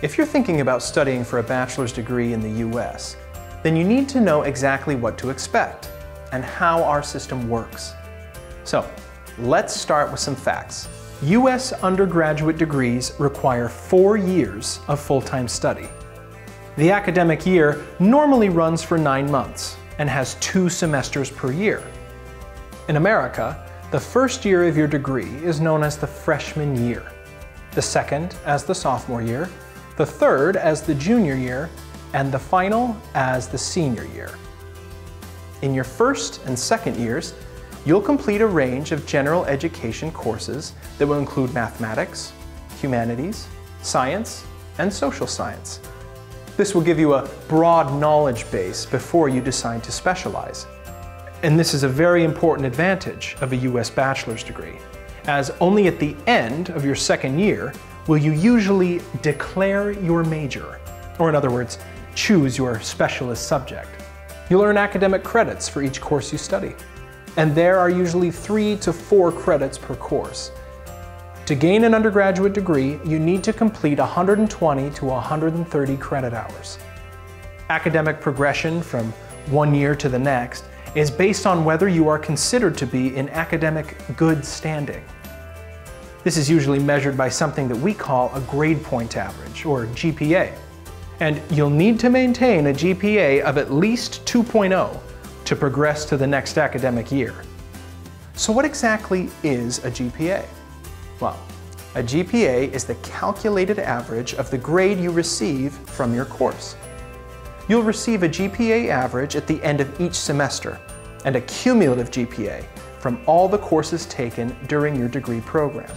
If you're thinking about studying for a bachelor's degree in the US, then you need to know exactly what to expect and how our system works. So, let's start with some facts. US undergraduate degrees require four years of full-time study. The academic year normally runs for nine months and has two semesters per year. In America, the first year of your degree is known as the freshman year, the second as the sophomore year, the third as the junior year, and the final as the senior year. In your first and second years, you'll complete a range of general education courses that will include mathematics, humanities, science, and social science. This will give you a broad knowledge base before you decide to specialize. And this is a very important advantage of a US bachelor's degree, as only at the end of your second year will you usually declare your major, or in other words, choose your specialist subject. You'll earn academic credits for each course you study, and there are usually three to four credits per course. To gain an undergraduate degree, you need to complete 120 to 130 credit hours. Academic progression from one year to the next is based on whether you are considered to be in academic good standing. This is usually measured by something that we call a grade point average, or GPA. And you'll need to maintain a GPA of at least 2.0 to progress to the next academic year. So what exactly is a GPA? Well, a GPA is the calculated average of the grade you receive from your course. You'll receive a GPA average at the end of each semester and a cumulative GPA from all the courses taken during your degree program.